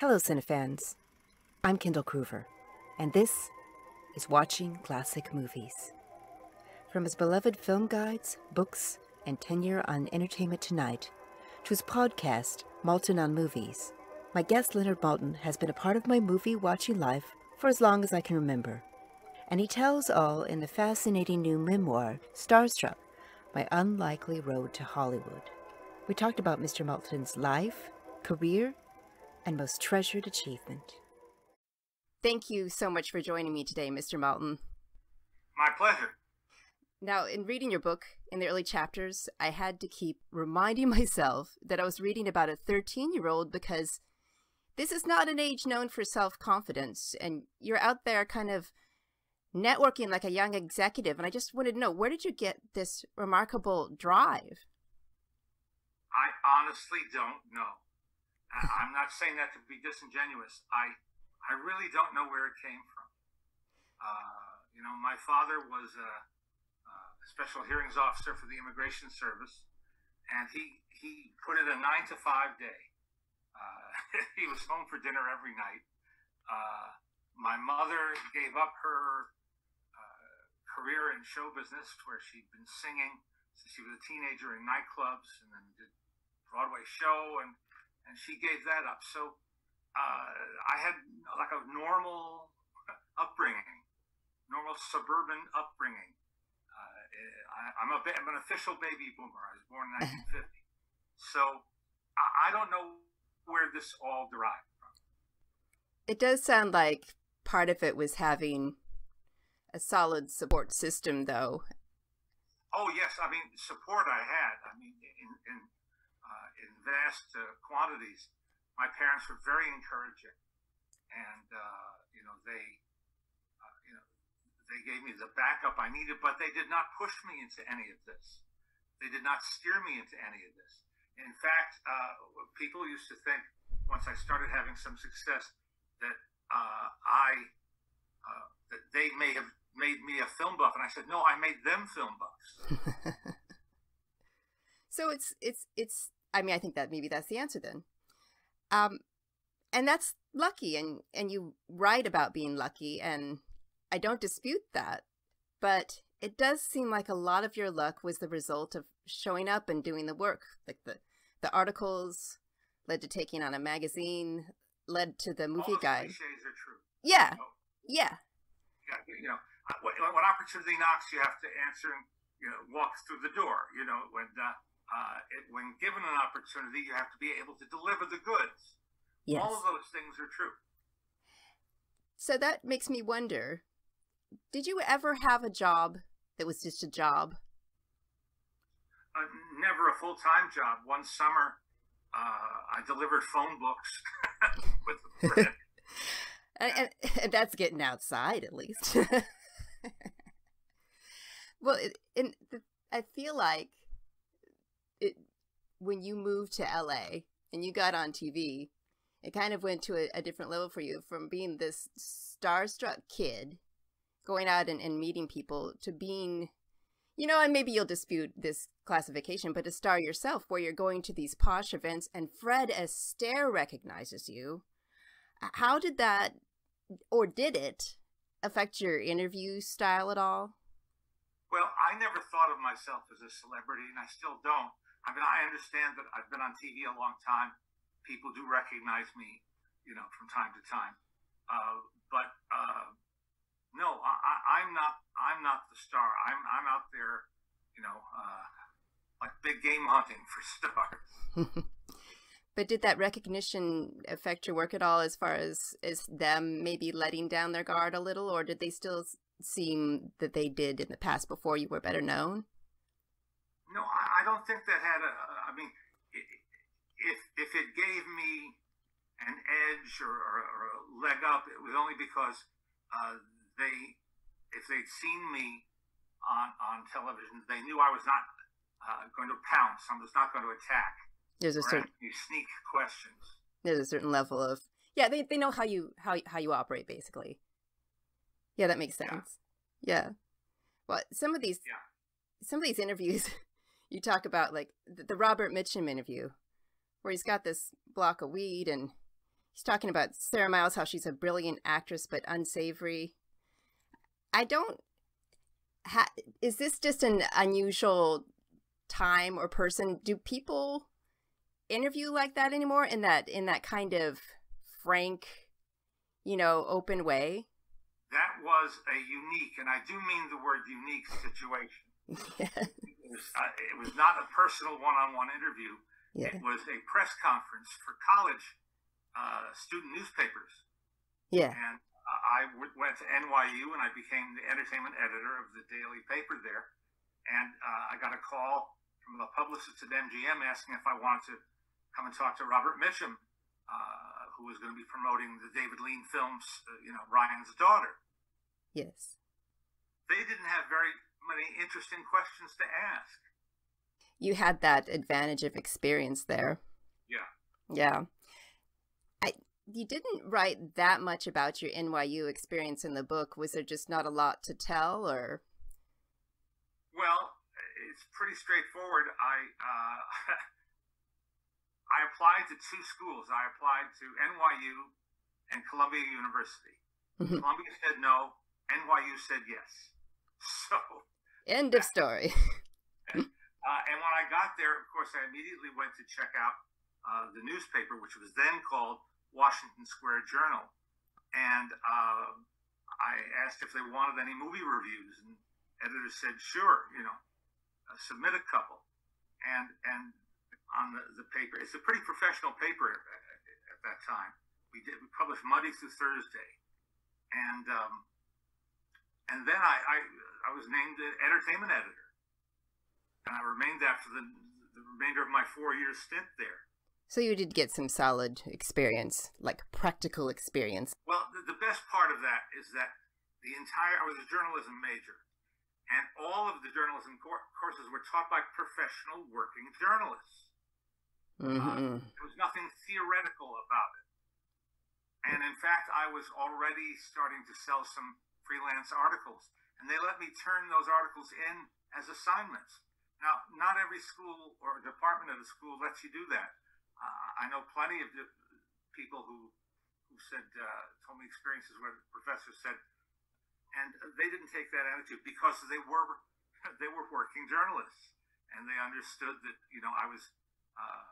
Hello, Cinefans. I'm Kendall Cruver, and this is Watching Classic Movies. From his beloved film guides, books, and tenure on Entertainment Tonight to his podcast, Maltin on Movies, my guest Leonard Maltin has been a part of my movie watching life for as long as I can remember. And he tells all in the fascinating new memoir, Starstruck My Unlikely Road to Hollywood. We talked about Mr. Maltin's life, career, and most treasured achievement. Thank you so much for joining me today, Mr. Maltin. My pleasure. Now, in reading your book, in the early chapters, I had to keep reminding myself that I was reading about a 13 year old because this is not an age known for self confidence, and you're out there kind of networking like a young executive. And I just wanted to know where did you get this remarkable drive? I honestly don't know. I'm not saying that to be disingenuous. I I really don't know where it came from. Uh, you know, my father was a, a, special hearings officer for the Immigration Service, and he he put in a nine to five day. Uh, he was home for dinner every night. Uh, my mother gave up her uh, career in show business, where she'd been singing since she was a teenager in nightclubs, and then did Broadway show, and and she gave that up. So uh, I had like a normal upbringing, normal suburban upbringing. Uh, I, am a I'm an official baby boomer. I was born in 1950, so I, I don't know where this all derived from. It does sound like part of it was having a solid support system, though. Oh yes, I mean support I had. I mean in, in vast uh, quantities, my parents were very encouraging, and uh, you know they, uh, you know, they gave me the backup I needed, but they did not push me into any of this. They did not steer me into any of this. In fact, uh, people used to think once I started having some success that uh, I uh, that they may have made me a film buff, and I said, no, I made them film buffs. so it's it's it's I mean, I think that maybe that's the answer then. Um, and that's lucky, and and you write about being lucky, and I don't dispute that, but it does seem like a lot of your luck was the result of showing up and doing the work, like the the articles led to taking on a magazine, led to the movie All guide. Are true. Yeah, you yeah. Yeah, you know, when, when opportunity knocks, you have to answer and you know walk through the door. You know, when uh, uh, it, when given an opportunity, you have to be able to deliver the goods. Yes. All of those things are true. So that makes me wonder did you ever have a job that was just a job? Uh, never a full time job. One summer, uh, I delivered phone books with and, and, and, that's getting outside at least. well, in, I feel like it when you moved to LA and you got on TV, it kind of went to a, a different level for you from being this starstruck kid going out and, and meeting people to being you know, and maybe you'll dispute this classification, but a star yourself, where you're going to these posh events and Fred Astaire recognizes you. How did that, or did it, affect your interview style at all? Well, I never thought of myself as a celebrity, and I still don't. I mean, I understand that I've been on TV a long time. People do recognize me, you know, from time to time. Uh, but uh, no, I, am not. I'm not the star. I'm I'm out there, you know, uh, like big game hunting for stars. but did that recognition affect your work at all, as far as as them maybe letting down their guard a little, or did they still seem that they did in the past before you were better known? No, I, I don't think that had a. I mean, if if it gave me an edge or, or, or a leg up, it was only because uh, they, if they'd seen me on on television, they knew I was not uh, going to pounce. I was not going to attack. There's a certain sneak questions. There's a certain level of yeah. They they know how you how how you operate basically. Yeah, that makes sense. Yeah. yeah. Well, some of these yeah. some of these interviews you talk about like the, Robert Mitchum interview, where he's got this block of weed and he's talking about Sarah Miles, how she's a brilliant actress but unsavory. I don't. Ha- is this just an unusual time or person? Do people interview like that anymore? In that in that kind of frank, you know, open way? That was a unique, and I do mean the word unique situation. yeah. It was, uh, it was not a personal one-on-one interview. Yeah. It was a press conference for college uh, student newspapers. Yeah. And I w- went to NYU and I became the entertainment editor of the daily paper there. And uh, I got a call from a publicist at MGM asking if I wanted to come and talk to Robert Mitchum, uh, who was going to be promoting the David Lean films, uh, you know, Ryan's daughter. Yes. They didn't have very many interesting questions to ask. You had that advantage of experience there. Yeah. Yeah. I you didn't write that much about your NYU experience in the book. Was there just not a lot to tell or Well, it's pretty straightforward. I uh, I applied to two schools. I applied to NYU and Columbia University. Mhm. Columbia said no. NYU said yes. So, end of story? uh, and when I got there, of course, I immediately went to check out uh, the newspaper, which was then called Washington Square Journal, and uh, I asked if they wanted any movie reviews, and editor said, "Sure, you know, uh, submit a couple." And and on the, the paper, it's a pretty professional paper at, at that time. We did we published Monday through Thursday, and um, and then I, I I was named an entertainment editor, and I remained that for the the remainder of my four year stint there. So you did get some solid experience, like practical experience. Well, the, the best part of that is that the entire I was a journalism major, and all of the journalism cor- courses were taught by professional working journalists. hmm There was nothing theoretical about it. And in fact, I was already starting to sell some freelance articles, and they let me turn those articles in as assignments. Now, not every school or department of the school lets you do that. Uh, I know plenty of people who who said uh, told me experiences where the professor said, and they didn't take that attitude because they were they were working journalists, and they understood that you know I was uh,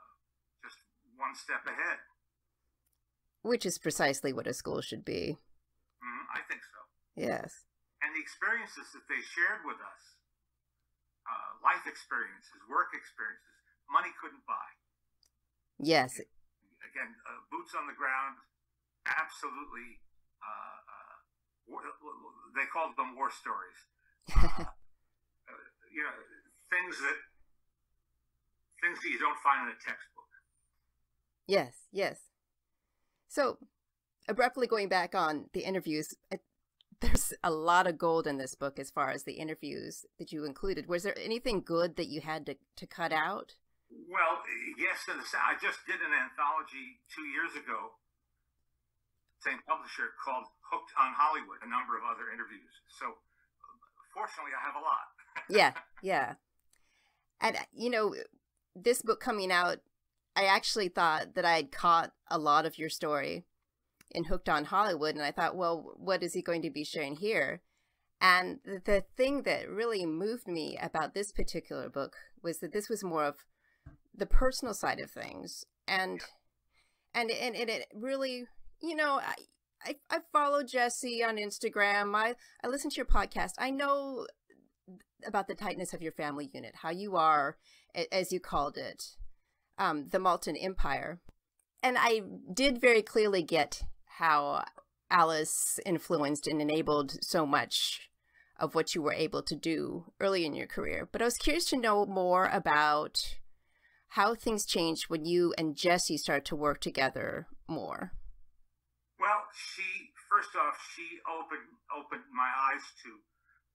just one step ahead. Which is precisely what a school should be. Mm, I think so. Yes. And the experiences that they shared with us, uh, life experiences, work experiences, money couldn't buy. Yes. Again, uh, boots on the ground, absolutely. Uh, uh, war, they called them war stories. Uh, you know, things that things that you don't find in a textbook. yes. Yes. So, abruptly going back on the interviews, there's a lot of gold in this book as far as the interviews that you included. Was there anything good that you had to, to cut out? Well, yes, and I just did an anthology two years ago, same publisher called Hooked on Hollywood, a number of other interviews. So, fortunately, I have a lot. yeah, yeah. And, you know, this book coming out, I actually thought that I had caught a lot of your story in Hooked on Hollywood. And I thought, well, what is he going to be sharing here? And the thing that really moved me about this particular book was that this was more of the personal side of things. And, and, and, and it really, you know, I, I, I follow Jesse on Instagram. I, I listen to your podcast. I know about the tightness of your family unit, how you are, as you called it, um, the Maltin Empire. And I did very clearly get how Alice influenced and enabled so much of what you were able to do early in your career. But I was curious to know more about how things changed when you and Jesse started to work together more. Well, she first off, she opened opened my eyes to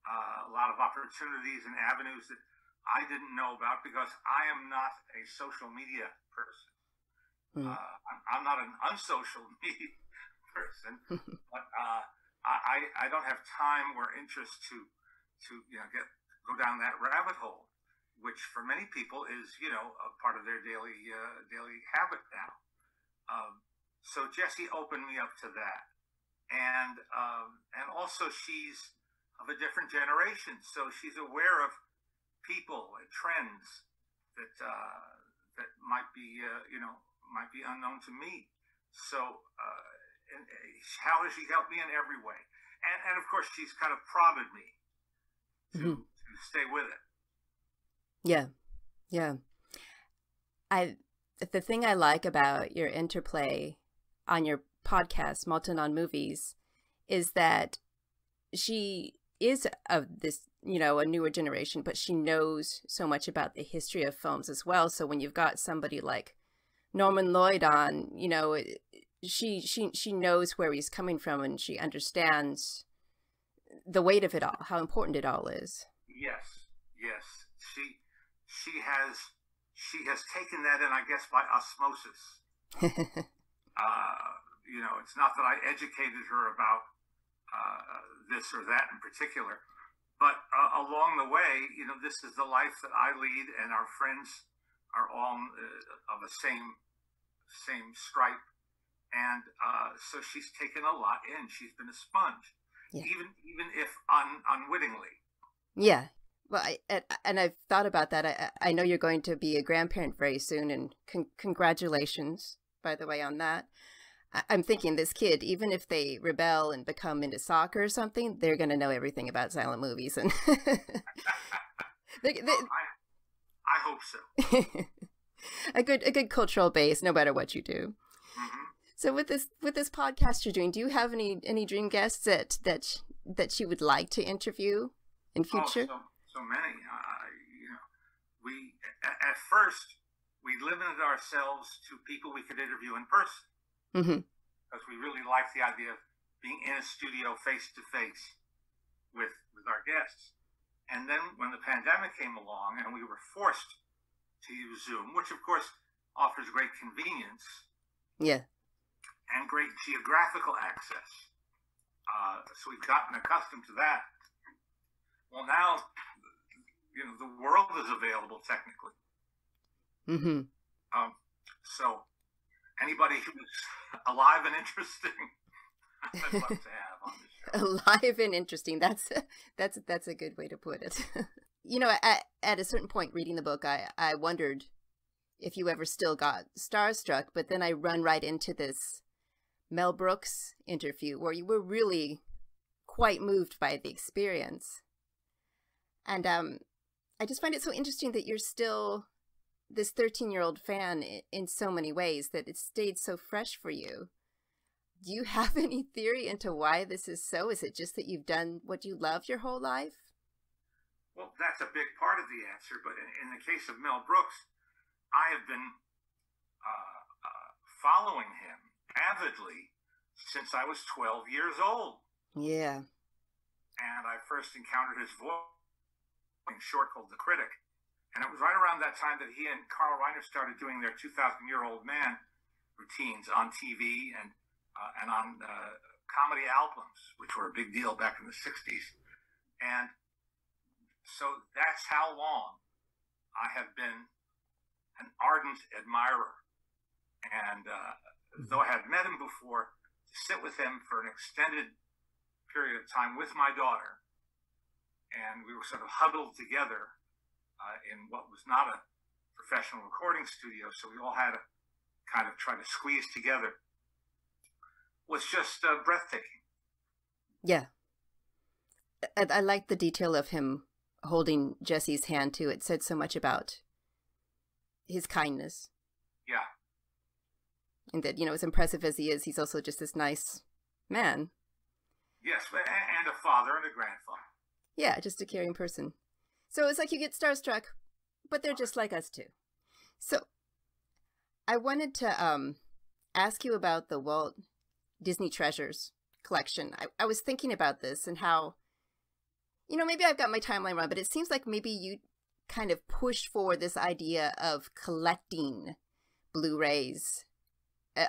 uh, a lot of opportunities and avenues that I didn't know about because I am not a social media person. Mm. Uh, I'm, I'm, not an unsocial media person, but uh, I, I don't have time or interest to to you know get go down that rabbit hole, which for many people is you know a part of their daily uh, daily habit now. Um, So Jesse opened me up to that, and um, and also she's of a different generation, so she's aware of people and trends that uh, that might be uh, you know might be unknown to me. So uh, and how has she helped me in every way? And and of course she's kind of prodded me to, mm-hmm. to stay with it. Yeah, yeah. I the thing I like about your interplay on your podcast, Maltin on Movies, is that she is of this, you know, a newer generation, but she knows so much about the history of films as well. So when you've got somebody like Norman Lloyd on, you know, she she she knows where he's coming from and she understands the weight of it all, how important it all is. Yes, yes. She she has she has taken that in, I guess, by osmosis. uh, you know, it's not that I educated her about uh, this or that in particular, but uh, along the way, you know, this is the life that I lead, and our friends are all uh, of the same same stripe, and uh, so she's taken a lot in. She's been a sponge, yeah. even even if un, unwittingly. Yeah, well, I, and I've thought about that. I, I know you're going to be a grandparent very soon, and con- congratulations, by the way, on that. I, am thinking this kid, even if they rebel and become into soccer or something, they're going to know everything about silent movies, and they, they, well, I, I hope so. a good a good cultural base, no matter what you do. Mm-hmm. So with this with this podcast you're doing, do you have any any dream guests that that that you would like to interview in oh, future? Oh, so so many. Uh, you know, we at, at, first we limited ourselves to people we could interview in person mm-hmm. because we really liked the idea of being in a studio face to face with with our guests. And then when the pandemic came along and we were forced to use Zoom, which of course offers great convenience. Yeah. And great geographical access. Uh, so we've gotten accustomed to that. Well, now you know the world is available technically. Mm-hmm. Um, so anybody who's alive and interesting, I'd love to have on the show. Alive and interesting. That's that's that's a good way to put it. you know, at at a certain point reading the book, I I wondered if you ever still got starstruck, but then I run right into this Mel Brooks interview where you were really quite moved by the experience. And um, I just find it so interesting that you're still this 13 year old fan in so many ways that it stayed so fresh for you. Do you have any theory into why this is so? Is it just that you've done what you love your whole life? Well, that's a big part of the answer. But in, in the case of Mel Brooks, I have been uh, uh, following him avidly since I was 12 years old. Yeah. And I first encountered his voice in short called The Critic. And it was right around that time that he and Carl Reiner started doing their 2,000 year old man routines on TV and, uh, and on uh, comedy albums, which were a big deal back in the 60s. And so that's how long I have been an ardent admirer. And uh, though I had met him before, to sit with him for an extended period of time with my daughter and we were sort of huddled together uh, in what was not a professional recording studio, so we all had to kind of try to squeeze together. Was just uh, breathtaking. Yeah, I, I like the detail of him holding Jesse's hand too. It said so much about his kindness. And that, you know, as impressive as he is, he's also just this nice man. Yes, and a father and a grandfather. Yeah, just a caring person. So it's like you get starstruck, but they're just like us too. So I wanted to um ask you about the Walt Disney Treasures collection. I, I was thinking about this and how you know, maybe I've got my timeline wrong, but it seems like maybe you kind of pushed for this idea of collecting Blu-rays,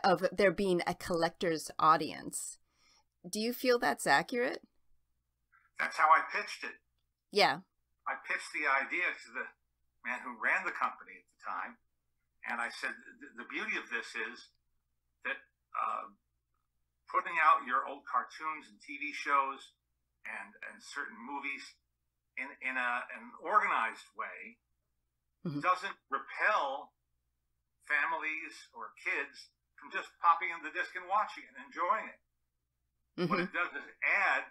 of there being a collector's audience. Do you feel that's accurate? That's how I pitched it. Yeah. I pitched the idea to the man who ran the company at the time. And I said, the beauty of this is that uh, putting out your old cartoons and TV shows and and certain movies in in a an organized way Mhm. doesn't repel families or kids from just popping in the disc and watching it and enjoying it. What hmm it does is add,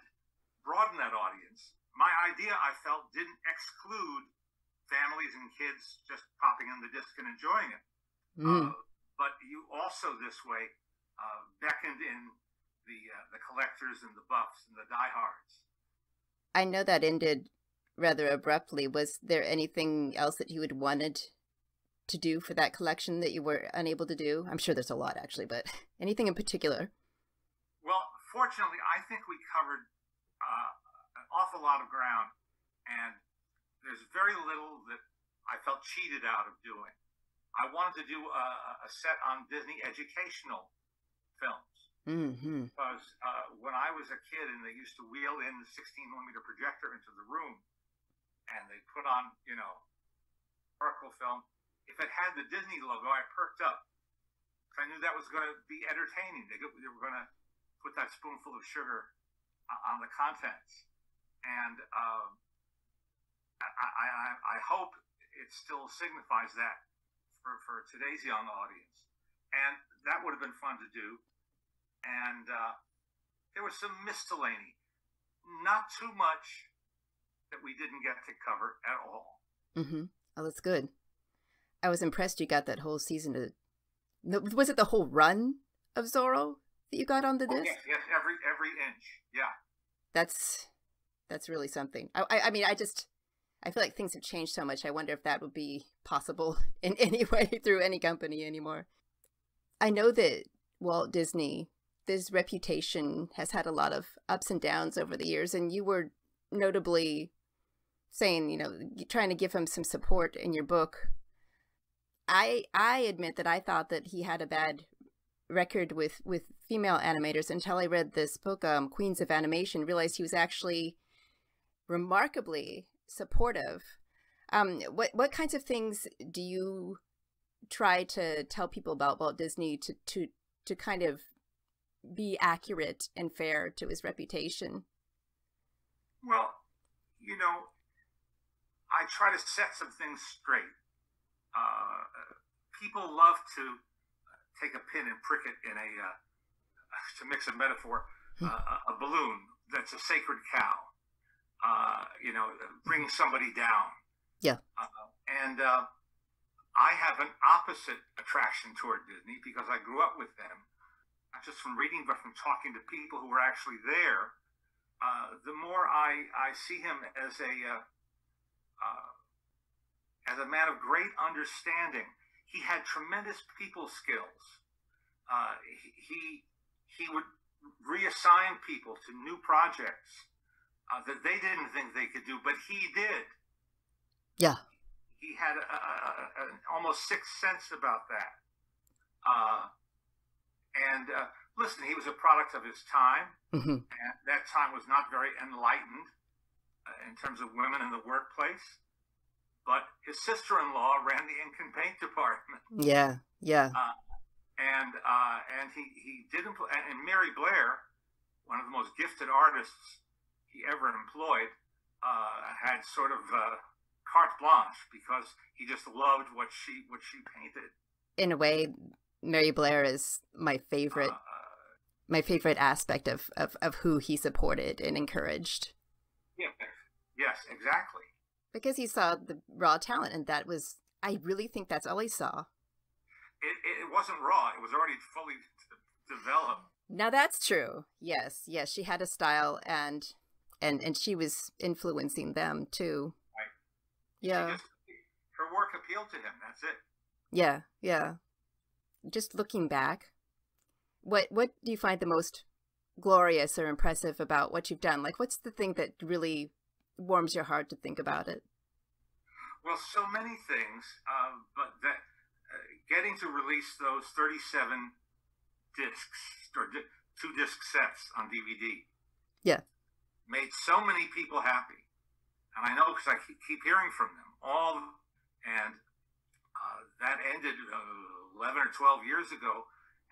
broaden that audience. My idea, I felt, didn't exclude families and kids just popping in the disc and enjoying it. mm Uh, but you also, this way, uh, beckoned in the uh, the collectors and the buffs and the diehards. I know that ended rather abruptly. Was there anything else that you had wanted to do for that collection that you were unable to do? I'm sure there's a lot actually, but anything in particular? Well, fortunately, I think we covered uh, an awful lot of ground, and there's very little that I felt cheated out of doing. I wanted to do a, a set on Disney educational films hmm because uh, when I was a kid and they used to wheel in the 16 millimeter projector into the room and they put on, you know, Oracle film, if it had the Disney logo, I perked up. I knew that was going to be entertaining. They, they were going to put that spoonful of sugar on the contents. And um, I, I, I- hope it still signifies that for, for today's young audience. And that would have been fun to do and uh, there was some miscellany, not too much that we didn't get to cover at all. hmm Oh, that's good. I was impressed you got that whole season. No, Was it the whole run of Zorro that you got on the Oh, disc? yes, yes, every every inch, yeah. That's that's really something. I, I I mean, I just I feel like things have changed so much. I wonder if that would be possible in any way through any company anymore. I know that Walt Disney, this reputation has had a lot of ups and downs over the years, and you were notably saying, you know, trying to give him some support in your book. I I admit that I thought that he had a bad record with with female animators until I read this book, um, Queens of Animation. Realized he was actually remarkably supportive. Um, what what kinds of things do you try to tell people about Walt Disney to to to kind of be accurate and fair to his reputation? Well, you know, I try to set some things straight. Uh, people love to take a pin and prick it in a, uh, to mix a metaphor, uh, a- balloon that's a sacred cow. Uh, you know, bring somebody down. Yeah. Uh, and uh, I have an opposite attraction toward Disney because I grew up with them, not just from reading, but from talking to people who were actually there uh, the more I, I see him as a as a man of great understanding. He had tremendous people skills. Uh, he, he would reassign people to new projects uh, that they didn't think they could do, but he did. Yeah. He had a, a, an almost sixth sense about that. Uh, and uh, listen, he was a product of his time hmm and that time was not very enlightened uh, in terms of women in the workplace. But his sister-in-law ran the ink and paint department, Yeah. Yeah. and uh, and he he did employ and Mary Blair, one of the most gifted artists he ever employed, uh, had sort of uh, carte blanche because he just loved what she what she painted. In a way, Mary Blair is my favorite Uh, my favorite aspect of, of, of who he supported and encouraged. yes, yes, exactly. Because he saw the raw talent and that was I really think that's all he saw. It, it, it wasn't raw; it was already fully d- developed. Now that's true. Yes, yes, she had a style and and and she was influencing them too. Right. Yeah. Just, her work appealed to him. That's it. Yeah, yeah. Just looking back, what what do you find the most glorious or impressive about what you've done? Like what's the thing that really warms your heart to think about it? Well, so many things, um, but that uh, getting to release those 37 discs or di- two disc sets on DVD. Yeah. Made so many people happy, and I know because I keep, keep hearing from them all, and uh, that ended uh, 11 or 12 years ago,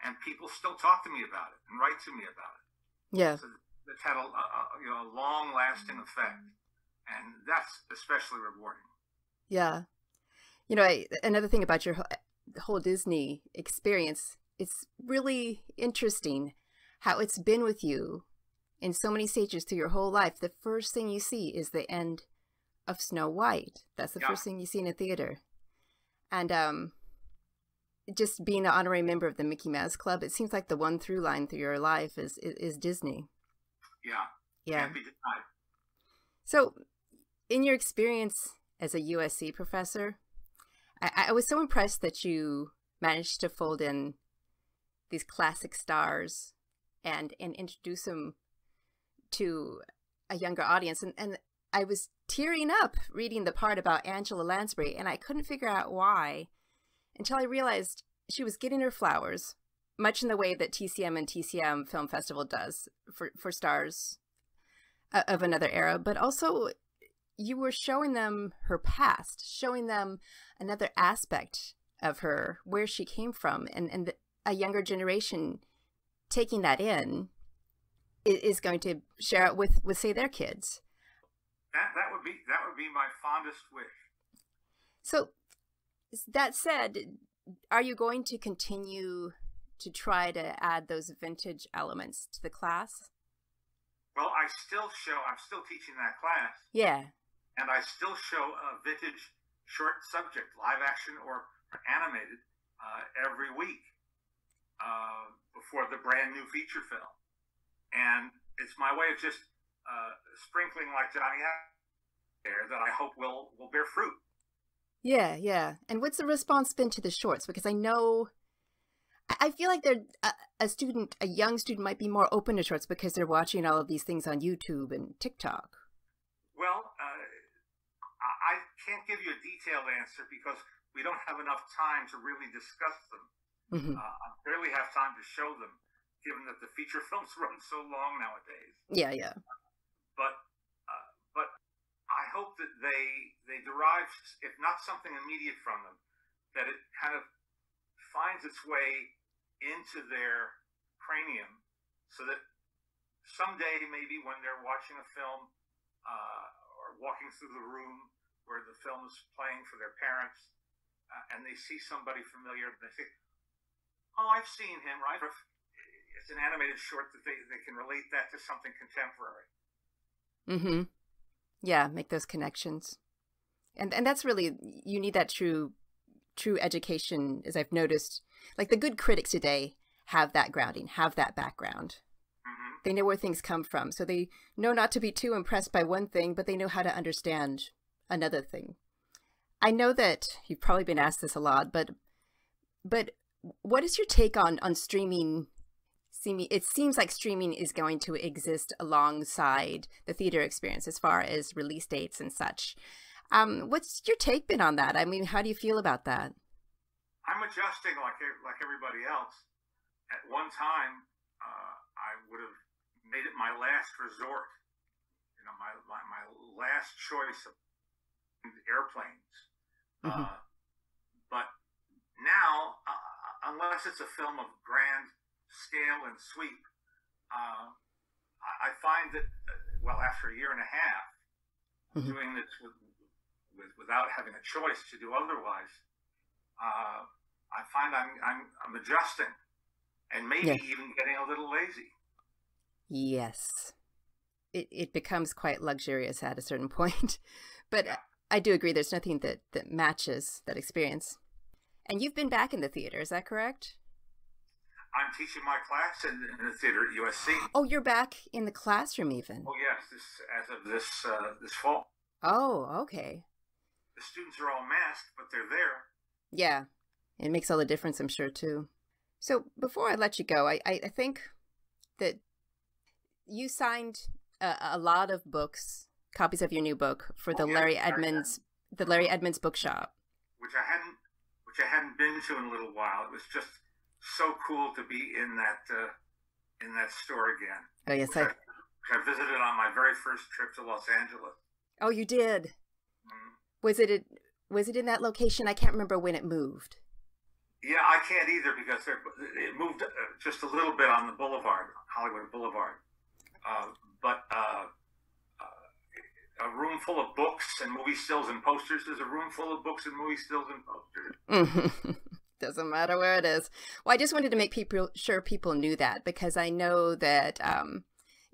and people still talk to me about it and write to me about it. Yeah. So it's had a, a you know a long lasting effect, and that's especially rewarding. Yeah. You know, I, another thing about your whole Disney experience, it's really interesting how it's been with you in so many stages through your whole life. The first thing you see is the end of Snow White. That's the yeah. first thing you see in a theater. And um just being an honorary member of the Mickey Mouse Club, it seems like the one through line through your life is is, is Disney. Yeah. Yeah. So, in your experience as a USC professor, I, I was so impressed that you managed to fold in these classic stars and and introduce them to a younger audience. And and I was tearing up reading the part about Angela Lansbury and I couldn't figure out why until I realized she was getting her flowers much in the way that TCM and TCM Film Festival does for for stars uh, of another era but also you were showing them her past showing them another aspect of her where she came from and and the, a younger generation taking that in is going to share it with with say their kids. That that would be that would be my fondest wish. So that said, are you going to continue to try to add those vintage elements to the class? Well, I still show. I'm still teaching that class. Yeah. And I still show a vintage short subject, live action or animated, uh, every week uh, before the brand new feature film and it's my way of just uh, sprinkling like Johnny there that I hope will will bear fruit. Yeah, yeah. And what's the response been to the shorts? Because I know, I feel like they're a, a student, a young student, might be more open to shorts because they're watching all of these things on YouTube and TikTok. Well, uh, I can't give you a detailed answer because we don't have enough time to really discuss them. Mm-hmm. Uh, I barely have time to show them given that the feature films run so long nowadays. Yeah, yeah. But uh, but I hope that they they derive, if not something immediate from them, that it kind of finds its way into their cranium, so that someday maybe when they're watching a film uh, or walking through the room where the film is playing for their parents, uh, and they see somebody familiar, and they think, "Oh, I've seen him," right? it's an animated short that they, they can relate that to something contemporary. Mm-hmm. Yeah, make those connections. And and that's really you need that true true education, as I've noticed. Like the good critics today have that grounding, have that background. Mm-hmm. They know where things come from. So they know not to be too impressed by one thing, but they know how to understand another thing. I know that you've probably been asked this a lot, but but what is your take on on streaming it seems like streaming is going to exist alongside the theater experience as far as release dates and such. Um, what's your take been on that? I mean, how do you feel about that? I'm adjusting like like everybody else. At one time, uh, I would have made it my last resort. You know, my my, my last choice of airplanes. Mm-hmm. Uh, but now, uh, unless it's a film of grand scale and sweep, uh, I find that, uh, well, after a year and a half mm-hmm. doing this with, with, without having a choice to do otherwise, uh, I find I'm, I'm, I'm adjusting and maybe yeah. even getting a little lazy. Yes. It, it becomes quite luxurious at a certain point. but yeah. I do agree there's nothing that, that matches that experience. And you've been back in the theater, is that correct? I'm teaching my class in, in, the theater at USC. Oh, you're back in the classroom even. Oh yes, this as of this uh, this fall. Oh, okay. The students are all masked, but they're there. Yeah, it makes all the difference, I'm sure too. So before I let you go, I I, I think that you signed a, a, lot of books, copies of your new book for the oh, Larry Edmunds the Larry Edmunds Bookshop, which I hadn't which I hadn't been to in a little while. It was just so cool to be in that uh, in that store again. Oh yes, I... I, visited on my very first trip to Los Angeles. Oh, you did. Mm-hmm. Was it a, was it in that location? I can't remember when it moved. Yeah, I can't either because it moved uh, just a little bit on the boulevard, Hollywood Boulevard. Uh, but uh, a room full of books and movie stills and posters is a room full of books and movie stills and posters. Doesn't matter where it is. Well, I just wanted to make people sure people knew that because I know that um,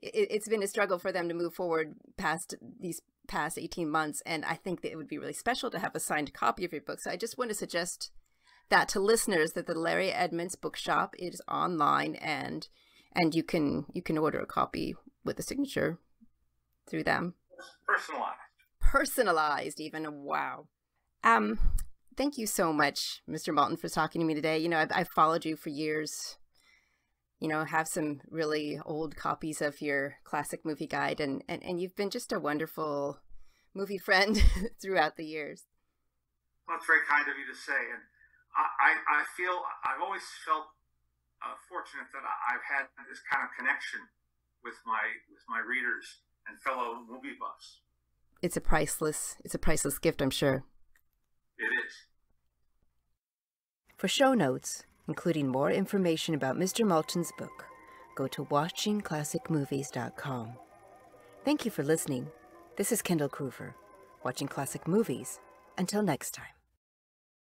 it, it's been a struggle for them to move forward past these past 18 months. And I think that it would be really special to have a signed copy of your book. So I just want to suggest that to listeners that the Larry Edmunds bookshop is online and and you can you can order a copy with a signature through them. Personalized. Personalized even. Wow. Um thank you so much, Mr. Maltin, for talking to me today. You know, I've, I've followed you for years. You know, have some really old copies of your classic movie guide, and, and, and you've been just a wonderful movie friend throughout the years. Well, it's very kind of you to say. And I, I feel I've always felt uh, fortunate that I've had this kind of connection with my with my readers and fellow movie buffs. It's a priceless it's a priceless gift, I'm sure. It is. For show notes, including more information about Mr. Maltin's book, go to watchingclassicmovies.com. Thank you for listening. This is Kendall Cruver, watching classic movies. Until next time.